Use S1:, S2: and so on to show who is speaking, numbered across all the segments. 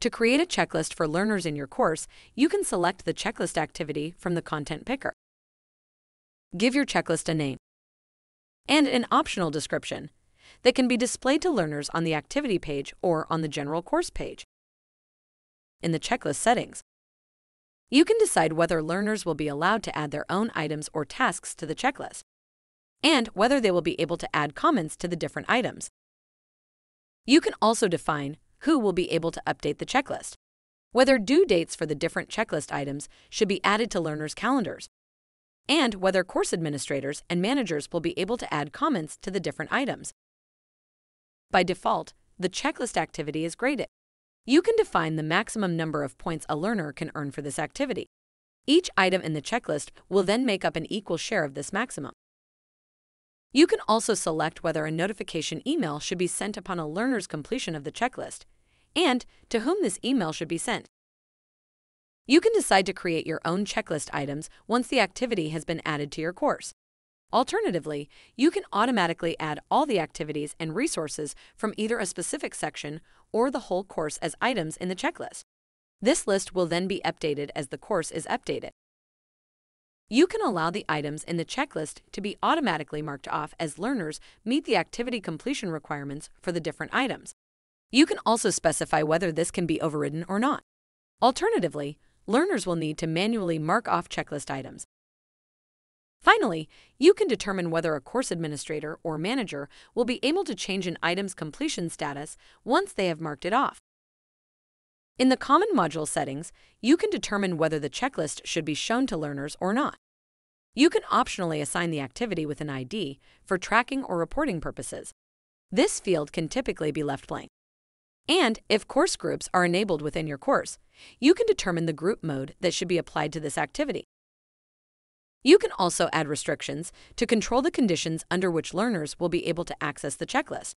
S1: To create a checklist for learners in your course, you can select the checklist activity from the content picker. Give your checklist a name and an optional description that can be displayed to learners on the activity page or on the general course page. In the checklist settings, you can decide whether learners will be allowed to add their own items or tasks to the checklist, and whether they will be able to add comments to the different items. You can also define who will be able to update the checklist, whether due dates for the different checklist items should be added to learners' calendars, and whether course administrators and managers will be able to add comments to the different items. By default, the checklist activity is graded. You can define the maximum number of points a learner can earn for this activity. Each item in the checklist will then make up an equal share of this maximum. You can also select whether a notification email should be sent upon a learner's completion of the checklist and to whom this email should be sent. You can decide to create your own checklist items once the activity has been added to your course. Alternatively, you can automatically add all the activities and resources from either a specific section or the whole course as items in the checklist. This list will then be updated as the course is updated. You can allow the items in the checklist to be automatically marked off as learners meet the activity completion requirements for the different items. You can also specify whether this can be overridden or not. Alternatively, learners will need to manually mark off checklist items. Finally, you can determine whether a course administrator or manager will be able to change an item's completion status once they have marked it off. In the Common Module settings, you can determine whether the checklist should be shown to learners or not. You can optionally assign the activity with an ID for tracking or reporting purposes. This field can typically be left blank. And if course groups are enabled within your course, you can determine the group mode that should be applied to this activity. You can also add restrictions to control the conditions under which learners will be able to access the checklist.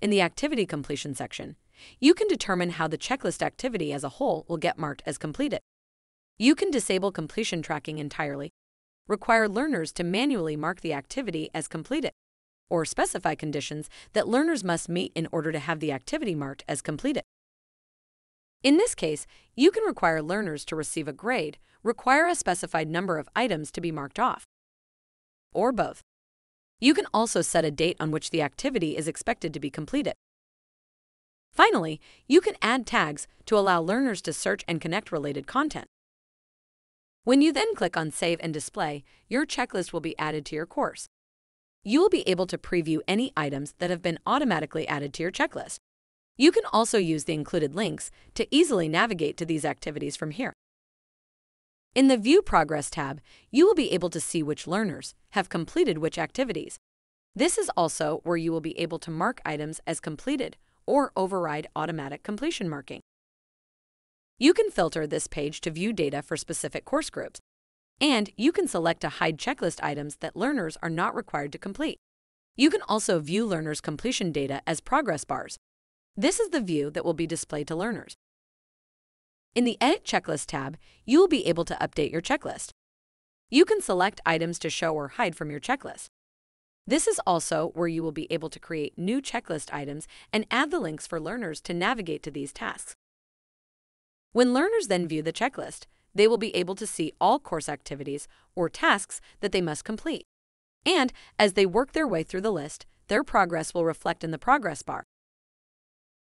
S1: In the Activity Completion section, you can determine how the checklist activity as a whole will get marked as completed. You can disable completion tracking entirely, require learners to manually mark the activity as completed, or specify conditions that learners must meet in order to have the activity marked as completed. In this case, you can require learners to receive a grade, require a specified number of items to be marked off, or both. You can also set a date on which the activity is expected to be completed. Finally, you can add tags to allow learners to search and connect related content. When you then click on Save and Display, your checklist will be added to your course. You will be able to preview any items that have been automatically added to your checklist. You can also use the included links to easily navigate to these activities from here. In the View Progress tab, you will be able to see which learners have completed which activities. This is also where you will be able to mark items as completed or override automatic completion marking. You can filter this page to view data for specific course groups, and you can select to hide checklist items that learners are not required to complete. You can also view learners' completion data as progress bars. This is the view that will be displayed to learners. In the Edit Checklist tab, you will be able to update your checklist. You can select items to show or hide from your checklist. This is also where you will be able to create new checklist items and add the links for learners to navigate to these tasks. When learners then view the checklist, they will be able to see all course activities or tasks that they must complete. And as they work their way through the list, their progress will reflect in the progress bar.